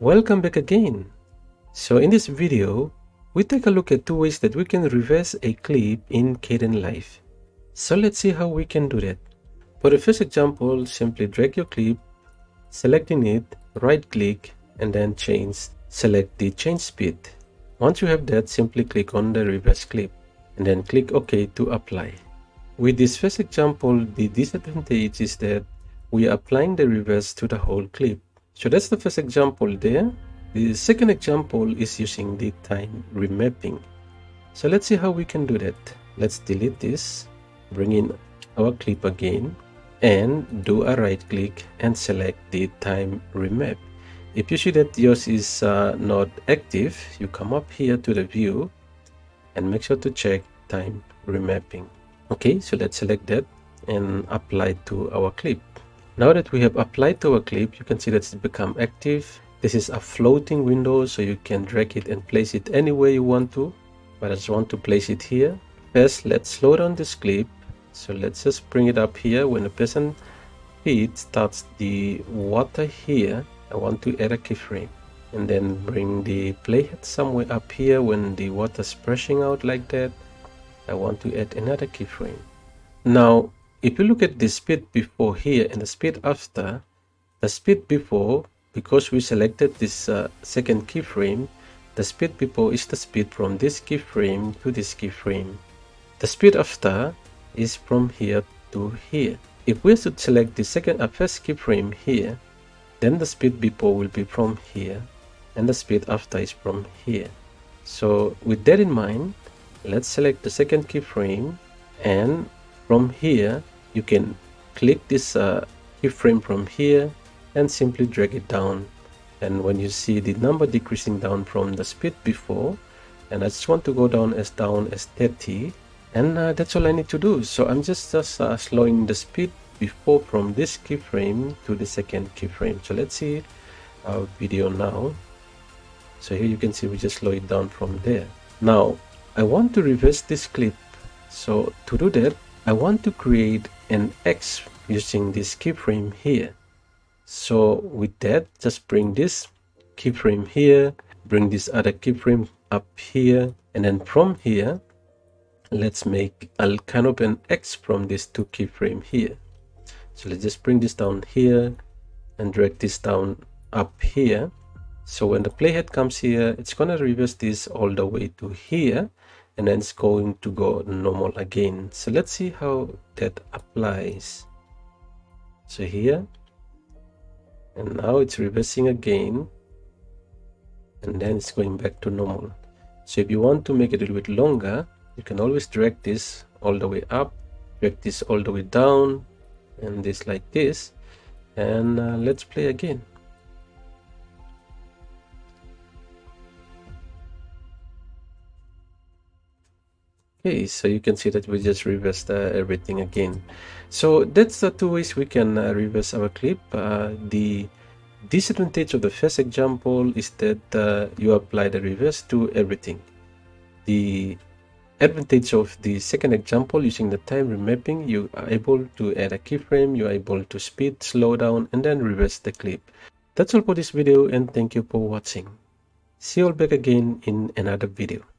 Welcome back again. So in this video, we take a look at two ways that we can reverse a clip in Kdenlive. So let's see how we can do that. For the first example, simply drag your clip, selecting it, right click, and then change, select the change speed. Once you have that, simply click on the reverse clip and then click OK to apply. With this first example, the disadvantage is that we are applying the reverse to the whole clip. So that's the first example there. The second example is using the time remapping. So let's see how we can do that. Let's delete this, bring in our clip again, and do a right click and select the time remap. If you see that yours is uh, not active, you come up here to the view and make sure to check time remapping. Okay, so let's select that and apply to our clip. Now that we have applied to our clip, you can see that it's become active. This is a floating window, so you can drag it and place it anywhere you want to. But I just want to place it here. First, let's slow down this clip. So let's just bring it up here. When the person feet starts the water here, I want to add a keyframe. And then bring the playhead somewhere up here when the water splashing out like that. I want to add another keyframe. Now, if you look at the speed before here and the speed after, the speed before, because we selected this uh, second keyframe, the speed before is the speed from this keyframe to this keyframe. The speed after is from here to here. If we should select the second uh, first keyframe here, then the speed before will be from here and the speed after is from here. So with that in mind, let's select the second keyframe and from here you can click this uh, keyframe from here and simply drag it down. And when you see the number decreasing down from the speed before and I just want to go down as down as 30 and uh, that's all I need to do. So I'm just, just uh, slowing the speed before from this keyframe to the second keyframe. So let's see our video now. So here you can see we just slow it down from there. Now I want to reverse this clip. So to do that I want to create an X using this keyframe here. So with that, just bring this keyframe here, bring this other keyframe up here, and then from here, let's make an X from these two keyframe here. So let's just bring this down here and drag this down up here. So when the playhead comes here, it's gonna reverse this all the way to here and then it's going to go normal again. So let's see how that applies. So here and now it's reversing again and then it's going back to normal. So if you want to make it a little bit longer you can always drag this all the way up drag this all the way down and this like this and uh, let's play again Okay, so you can see that we just reversed uh, everything again. So that's the two ways we can uh, reverse our clip. Uh, the disadvantage of the first example is that uh, you apply the reverse to everything. The advantage of the second example using the time remapping, you are able to add a keyframe, you are able to speed, slow down, and then reverse the clip. That's all for this video and thank you for watching. See you all back again in another video.